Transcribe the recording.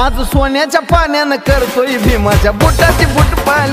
आज सोन्याच्या पाण्यानं करतोय भीमाच्या बुटाची बुट पाणी